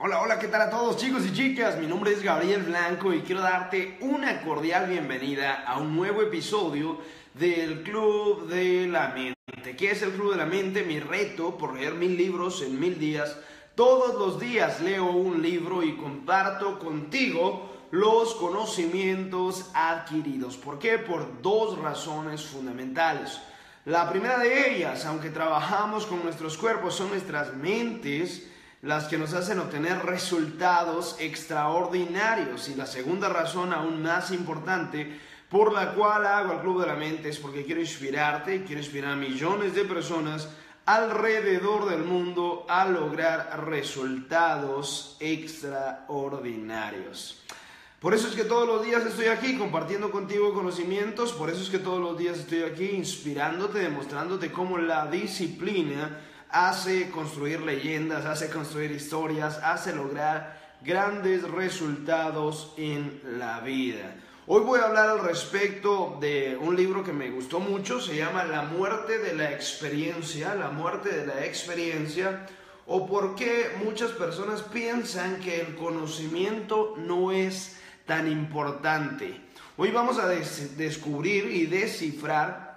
Hola, hola, ¿qué tal a todos chicos y chicas? Mi nombre es Gabriel Blanco y quiero darte una cordial bienvenida a un nuevo episodio del Club de la Mente. ¿Qué es el Club de la Mente? Mi reto por leer mil libros en mil días. Todos los días leo un libro y comparto contigo los conocimientos adquiridos. ¿Por qué? Por dos razones fundamentales. La primera de ellas, aunque trabajamos con nuestros cuerpos, son nuestras mentes las que nos hacen obtener resultados extraordinarios. Y la segunda razón, aún más importante, por la cual hago el Club de la Mente es porque quiero inspirarte y quiero inspirar a millones de personas alrededor del mundo a lograr resultados extraordinarios. Por eso es que todos los días estoy aquí compartiendo contigo conocimientos, por eso es que todos los días estoy aquí inspirándote, demostrándote cómo la disciplina hace construir leyendas, hace construir historias, hace lograr grandes resultados en la vida. Hoy voy a hablar al respecto de un libro que me gustó mucho, se llama La muerte de la experiencia, la muerte de la experiencia, o por qué muchas personas piensan que el conocimiento no es tan importante. Hoy vamos a descubrir y descifrar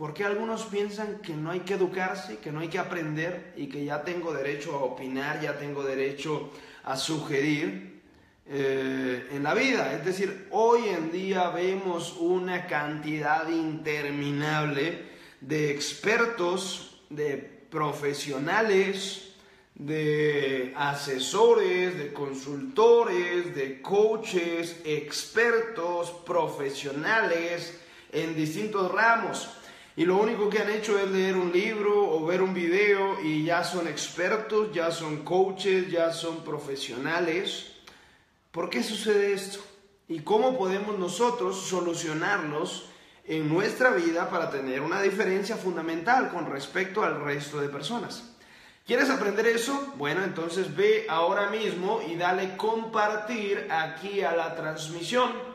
¿Por qué algunos piensan que no hay que educarse, que no hay que aprender y que ya tengo derecho a opinar, ya tengo derecho a sugerir eh, en la vida? Es decir, hoy en día vemos una cantidad interminable de expertos, de profesionales, de asesores, de consultores, de coaches, expertos, profesionales en distintos ramos y lo único que han hecho es leer un libro o ver un video y ya son expertos, ya son coaches, ya son profesionales. ¿Por qué sucede esto? ¿Y cómo podemos nosotros solucionarlos en nuestra vida para tener una diferencia fundamental con respecto al resto de personas? ¿Quieres aprender eso? Bueno, entonces ve ahora mismo y dale compartir aquí a la transmisión.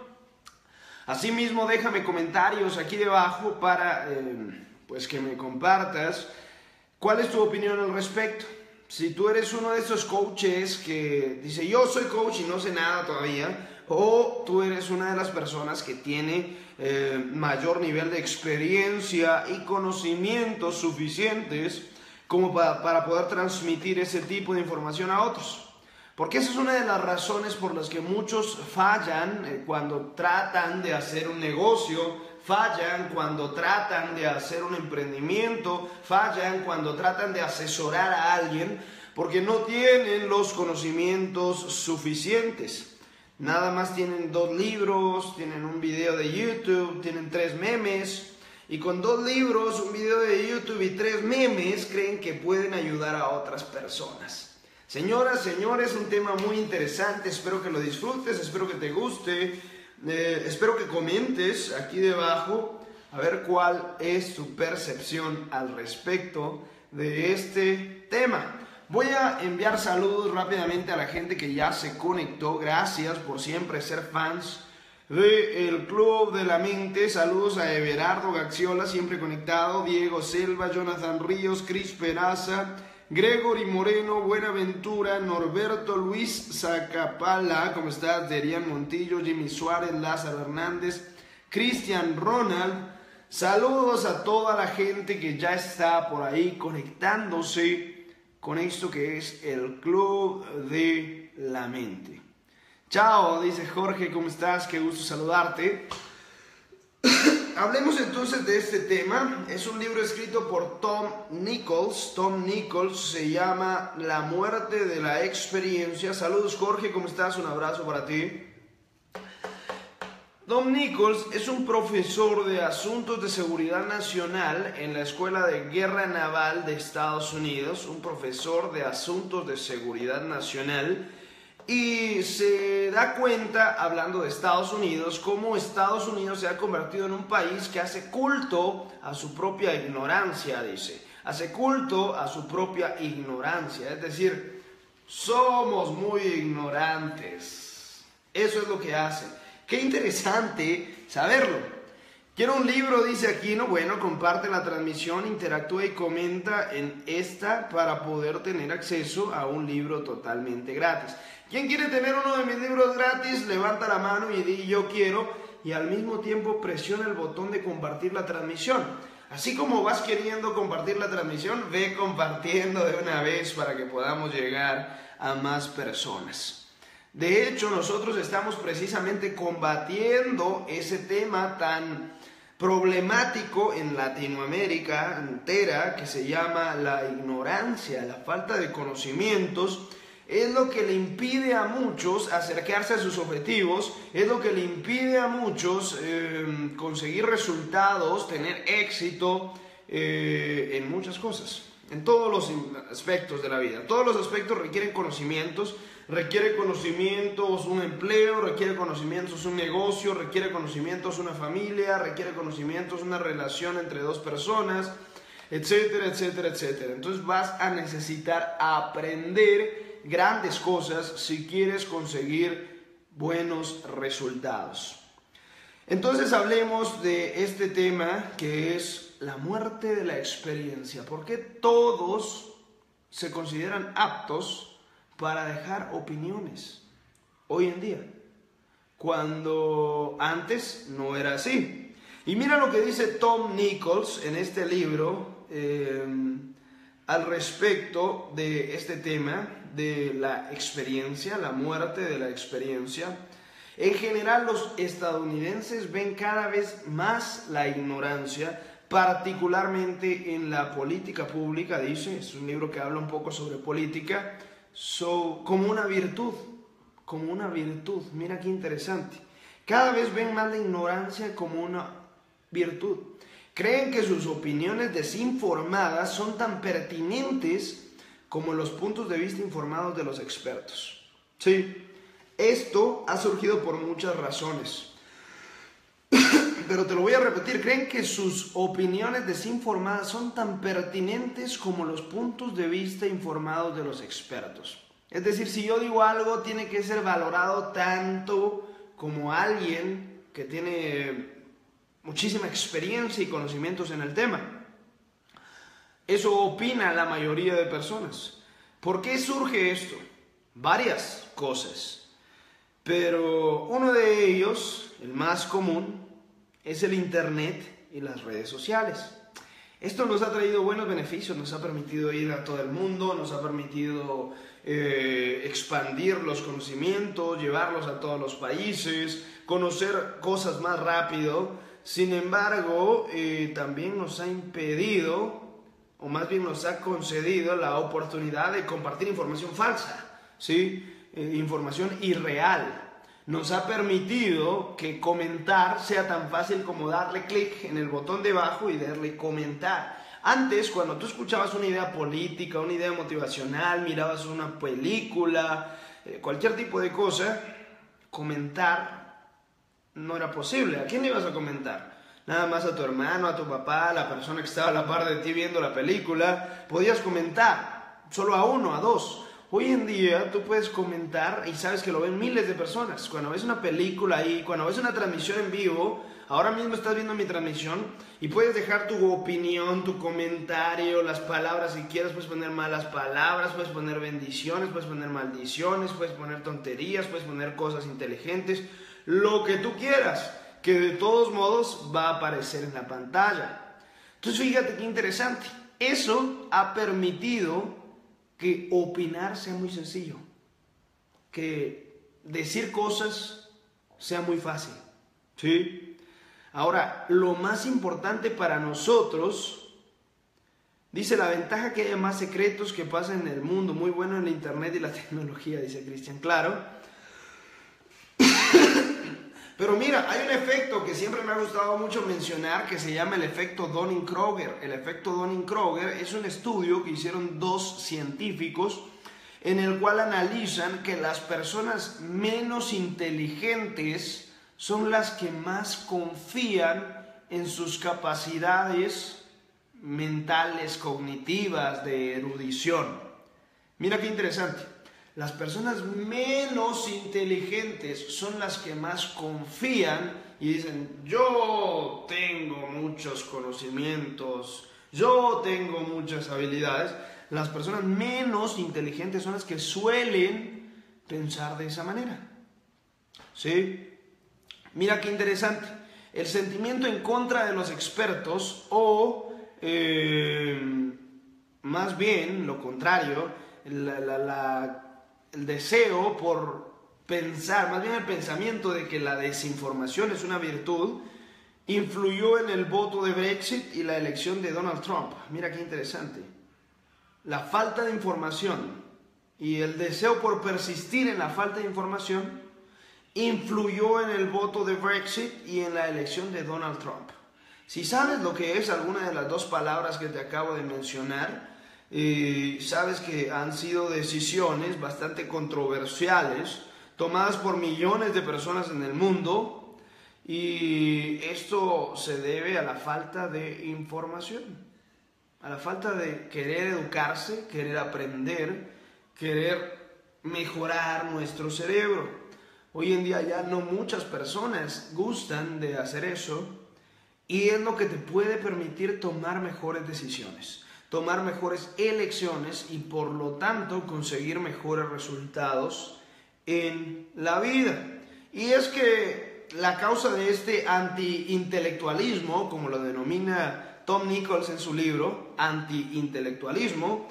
Asimismo, déjame comentarios aquí debajo para eh, pues que me compartas cuál es tu opinión al respecto. Si tú eres uno de esos coaches que dice yo soy coach y no sé nada todavía, o tú eres una de las personas que tiene eh, mayor nivel de experiencia y conocimientos suficientes como para poder transmitir ese tipo de información a otros. Porque esa es una de las razones por las que muchos fallan eh, cuando tratan de hacer un negocio, fallan cuando tratan de hacer un emprendimiento, fallan cuando tratan de asesorar a alguien, porque no tienen los conocimientos suficientes. Nada más tienen dos libros, tienen un video de YouTube, tienen tres memes, y con dos libros, un video de YouTube y tres memes creen que pueden ayudar a otras personas. Señoras, señores, un tema muy interesante, espero que lo disfrutes, espero que te guste, eh, espero que comentes aquí debajo a ver cuál es tu percepción al respecto de este tema. Voy a enviar saludos rápidamente a la gente que ya se conectó, gracias por siempre ser fans del Club de la Mente. Saludos a Everardo Gaxiola, siempre conectado, Diego Selva, Jonathan Ríos, Cris Peraza. Gregory Moreno, Buenaventura, Norberto Luis Zacapala, ¿cómo estás? Derian Montillo, Jimmy Suárez, Lázaro Hernández, Cristian Ronald. Saludos a toda la gente que ya está por ahí conectándose con esto que es el Club de la Mente. Chao, dice Jorge, ¿cómo estás? Qué gusto saludarte. Hablemos entonces de este tema. Es un libro escrito por Tom Nichols. Tom Nichols se llama La muerte de la experiencia. Saludos Jorge, ¿cómo estás? Un abrazo para ti. Tom Nichols es un profesor de asuntos de seguridad nacional en la Escuela de Guerra Naval de Estados Unidos, un profesor de asuntos de seguridad nacional y se da cuenta, hablando de Estados Unidos, cómo Estados Unidos se ha convertido en un país que hace culto a su propia ignorancia, dice. Hace culto a su propia ignorancia. Es decir, somos muy ignorantes. Eso es lo que hace. Qué interesante saberlo. Quiero un libro, dice aquí, ¿no? Bueno, comparte la transmisión, interactúa y comenta en esta para poder tener acceso a un libro totalmente gratis. ¿Quién quiere tener uno de mis libros gratis? Levanta la mano y di yo quiero y al mismo tiempo presiona el botón de compartir la transmisión. Así como vas queriendo compartir la transmisión, ve compartiendo de una vez para que podamos llegar a más personas. De hecho, nosotros estamos precisamente combatiendo ese tema tan problemático en Latinoamérica entera que se llama la ignorancia, la falta de conocimientos, es lo que le impide a muchos acercarse a sus objetivos, es lo que le impide a muchos em, conseguir resultados, tener éxito eh, en muchas cosas, en todos los aspectos de la vida. Todos los aspectos requieren conocimientos, requiere conocimientos un empleo, requiere conocimientos un negocio, requiere conocimientos una familia, requiere conocimientos una relación entre dos personas, etcétera, etcétera, etcétera. Entonces vas a necesitar aprender grandes cosas si quieres conseguir buenos resultados. Entonces hablemos de este tema que es la muerte de la experiencia. ¿Por qué todos se consideran aptos para dejar opiniones hoy en día, cuando antes no era así. Y mira lo que dice Tom Nichols en este libro eh, al respecto de este tema de la experiencia, la muerte de la experiencia. En general los estadounidenses ven cada vez más la ignorancia, particularmente en la política pública, dice, es un libro que habla un poco sobre política, So, como una virtud, como una virtud. Mira qué interesante. Cada vez ven más la ignorancia como una virtud. Creen que sus opiniones desinformadas son tan pertinentes como los puntos de vista informados de los expertos. Sí, esto ha surgido por muchas razones. Pero te lo voy a repetir, creen que sus opiniones desinformadas son tan pertinentes como los puntos de vista informados de los expertos. Es decir, si yo digo algo, tiene que ser valorado tanto como alguien que tiene muchísima experiencia y conocimientos en el tema. Eso opina la mayoría de personas. ¿Por qué surge esto? Varias cosas. Pero uno de ellos, el más común, es el Internet y las redes sociales. Esto nos ha traído buenos beneficios, nos ha permitido ir a todo el mundo, nos ha permitido eh, expandir los conocimientos, llevarlos a todos los países, conocer cosas más rápido. Sin embargo, eh, también nos ha impedido, o más bien nos ha concedido la oportunidad de compartir información falsa, ¿sí? Eh, información irreal nos ha permitido que comentar sea tan fácil como darle clic en el botón debajo y darle comentar. Antes, cuando tú escuchabas una idea política, una idea motivacional, mirabas una película, eh, cualquier tipo de cosa, comentar no era posible. ¿A quién le ibas a comentar? Nada más a tu hermano, a tu papá, a la persona que estaba a la par de ti viendo la película. Podías comentar solo a uno, a dos. Hoy en día tú puedes comentar y sabes que lo ven miles de personas. Cuando ves una película ahí, cuando ves una transmisión en vivo, ahora mismo estás viendo mi transmisión y puedes dejar tu opinión, tu comentario, las palabras si quieres, puedes poner malas palabras, puedes poner bendiciones, puedes poner maldiciones, puedes poner tonterías, puedes poner cosas inteligentes, lo que tú quieras, que de todos modos va a aparecer en la pantalla. Entonces fíjate qué interesante. Eso ha permitido que opinar sea muy sencillo, que decir cosas sea muy fácil. ¿Sí? Ahora, lo más importante para nosotros, dice la ventaja que haya más secretos que pasan en el mundo, muy bueno en la internet y la tecnología, dice Cristian, claro. Pero mira, hay un efecto que siempre me ha gustado mucho mencionar que se llama el efecto Donning-Kroger. El efecto Donning-Kroger es un estudio que hicieron dos científicos en el cual analizan que las personas menos inteligentes son las que más confían en sus capacidades mentales, cognitivas, de erudición. Mira qué interesante. Las personas menos inteligentes son las que más confían y dicen, yo tengo muchos conocimientos, yo tengo muchas habilidades, las personas menos inteligentes son las que suelen pensar de esa manera. ¿Sí? Mira qué interesante. El sentimiento en contra de los expertos o eh, más bien lo contrario, el deseo por pensar, más bien el pensamiento de que la desinformación es una virtud, influyó en el voto de Brexit y la elección de Donald Trump. Mira qué interesante. La falta de información y el deseo por persistir en la falta de información influyó en el voto de Brexit y en la elección de Donald Trump. Si sabes lo que es alguna de las dos palabras que te acabo de mencionar, y sabes que han sido decisiones bastante controversiales, tomadas por millones de personas en el mundo, y esto se debe a la falta de información, a la falta de querer educarse, querer aprender, querer mejorar nuestro cerebro. Hoy en día ya no muchas personas gustan de hacer eso y es lo que te puede permitir tomar mejores decisiones tomar mejores elecciones y por lo tanto conseguir mejores resultados en la vida. Y es que la causa de este anti-intelectualismo, como lo denomina Tom Nichols en su libro, anti-intelectualismo,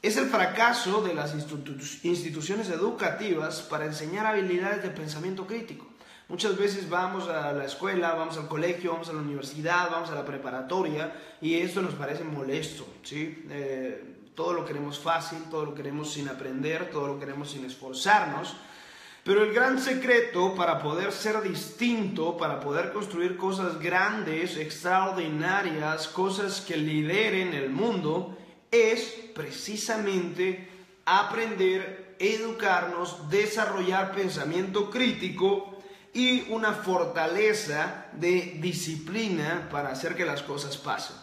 es el fracaso de las instituciones educativas para enseñar habilidades de pensamiento crítico. Muchas veces vamos a la escuela, vamos al colegio, vamos a la universidad, vamos a la preparatoria y esto nos parece molesto, ¿sí? Eh, todo lo queremos fácil, todo lo queremos sin aprender, todo lo queremos sin esforzarnos. Pero el gran secreto para poder ser distinto, para poder construir cosas grandes, extraordinarias, cosas que lideren el mundo, es precisamente aprender, educarnos, desarrollar pensamiento crítico y una fortaleza de disciplina para hacer que las cosas pasen.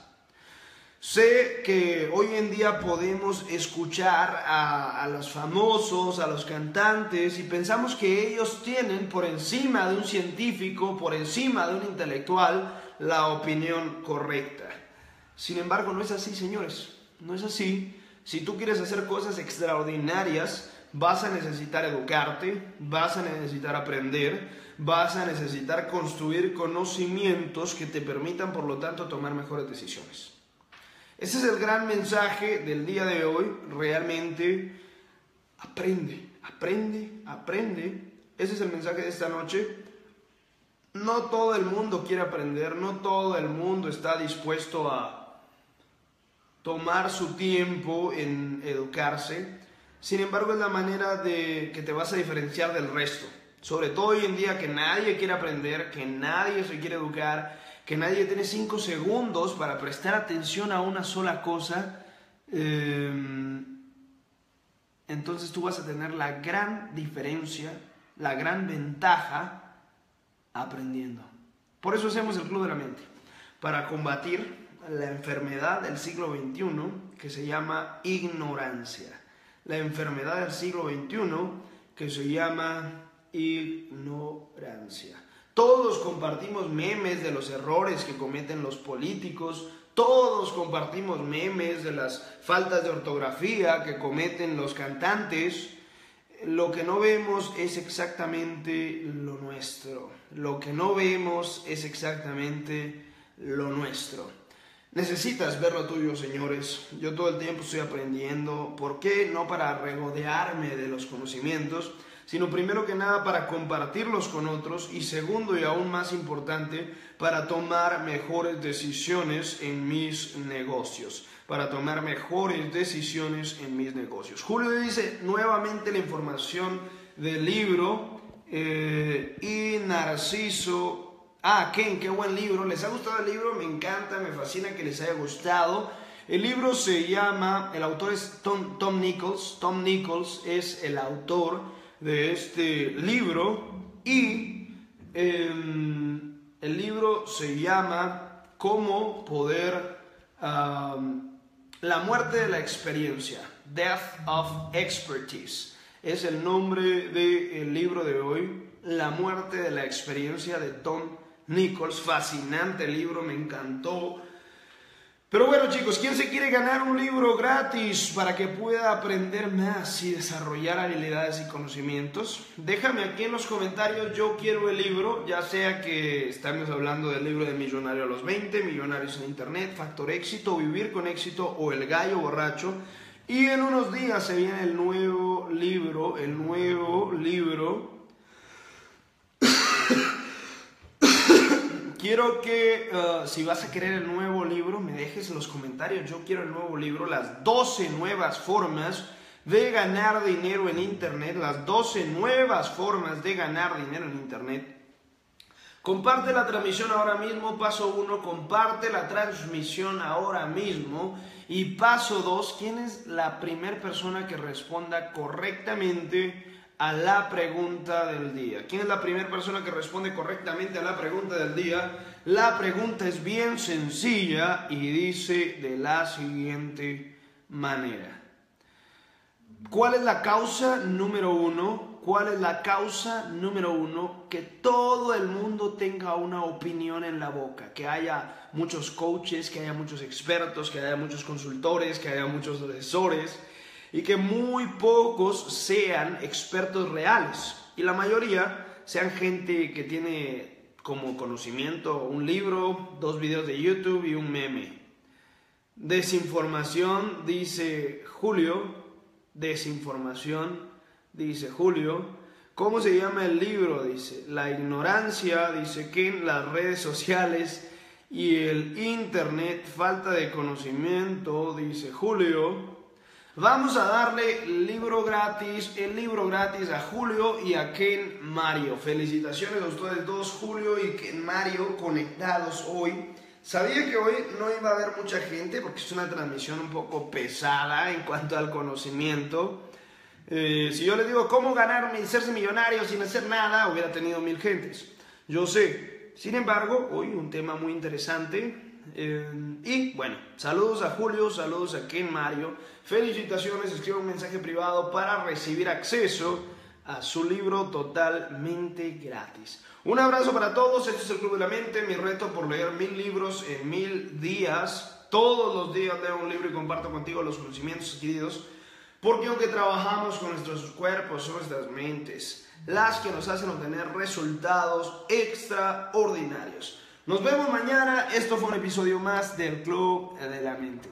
Sé que hoy en día podemos escuchar a, los famosos, a los cantantes, y pensamos que ellos tienen por encima de un científico, por encima de un intelectual, la opinión correcta. Sin embargo, no es así, señores. No es así. Si tú quieres hacer cosas extraordinarias, vas a necesitar educarte, vas a necesitar aprender, vas a necesitar construir conocimientos que te permitan, por lo tanto, tomar mejores decisiones. Ese es el gran mensaje del día de hoy. Realmente aprende, aprende, aprende. Ese es el mensaje de esta noche. No todo el mundo quiere aprender, no todo el mundo está dispuesto a tomar su tiempo en educarse. Sin embargo, es la manera de que te vas a diferenciar del resto. Sobre todo hoy en día que nadie quiere aprender, que nadie se quiere educar, que nadie tiene cinco segundos para prestar atención a una sola cosa. Em, entonces tú vas a tener la gran diferencia, la gran ventaja aprendiendo. Por eso hacemos el Club de la Mente, para combatir la enfermedad del siglo XXI que se llama ignorancia. La enfermedad del siglo XXI que se llama ignorancia. Todos compartimos memes de los errores que cometen los políticos, todos compartimos memes de las faltas de ortografía que cometen los cantantes. Lo que no vemos es exactamente lo nuestro. Lo que no vemos es exactamente lo nuestro. Necesitas ver lo tuyo, señores. Yo todo el tiempo estoy aprendiendo. ¿Por qué? No para regodearme de los conocimientos, sino primero que nada para compartirlos con otros y segundo y aún más importante, para tomar mejores decisiones en mis negocios, para tomar mejores decisiones en mis negocios. Julio dice nuevamente la información del libro eh, y Narciso Ah, Ken, qué buen libro. ¿Les ha gustado el libro? Me encanta, me fascina que les haya gustado. El libro se llama, el autor es Tom, Nichols. Tom Nichols es el autor de este libro y em, el libro se llama Cómo poder, la muerte de la experiencia, Death of Expertise. Es el nombre del libro de hoy, La muerte de la experiencia de Tom Nichols. Fascinante libro, me encantó. Pero bueno chicos, ¿quién se quiere ganar un libro gratis para que pueda aprender más y desarrollar habilidades y conocimientos? Déjame aquí en los comentarios, yo quiero el libro, ya sea que estamos hablando del libro de Millonario a los 20, Millonarios en Internet, Factor Éxito, Vivir con Éxito o El Gallo Borracho. Y en unos días se viene el nuevo libro, el nuevo libro quiero que uh, si vas a querer el nuevo libro, me dejes en los comentarios. Yo quiero el nuevo libro, las 12 nuevas formas de ganar dinero en Internet, las 12 nuevas formas de ganar dinero en Internet. Comparte la transmisión ahora mismo, paso 1, comparte la transmisión ahora mismo. Y paso 2, ¿quién es la primera persona que responda correctamente a la pregunta del día. ¿Quién es la primera persona que responde correctamente a la pregunta del día? La pregunta es bien sencilla y dice de la siguiente manera. ¿Cuál es la causa número uno? ¿Cuál es la causa número uno? Que todo el mundo tenga una opinión en la boca, que haya muchos coaches, que haya muchos expertos, que haya muchos consultores, que haya muchos asesores y que muy pocos sean expertos reales y la mayoría sean gente que tiene como conocimiento un libro, dos videos de YouTube y un meme. Desinformación, dice Julio. Desinformación, dice Julio. ¿Cómo se llama el libro? Dice, la ignorancia, dice que en las redes sociales y el internet, falta de conocimiento, dice Julio. Vamos a darle libro gratis, el libro gratis a Julio y a Ken Mario. Felicitaciones a ustedes dos, Julio y Ken Mario, conectados hoy. Sabía que hoy no iba a haber mucha gente porque es una transmisión un poco pesada en cuanto al conocimiento. Eh, si yo les digo cómo ganar, serse millonario sin hacer nada, hubiera tenido mil gentes. Yo sé. Sin embargo, hoy un tema muy interesante eh, y bueno, saludos a Julio, saludos a Ken Mario. Felicitaciones, escriba un mensaje privado para recibir acceso a su libro totalmente gratis. Un abrazo para todos, este es el Club de la Mente, mi reto por leer mil libros en mil días. Todos los días leo un libro y comparto contigo los conocimientos adquiridos, porque aunque trabajamos con nuestros cuerpos, son nuestras mentes las que nos hacen obtener resultados extraordinarios. Nos vemos mañana. Esto fue un episodio más del Club de la Mente.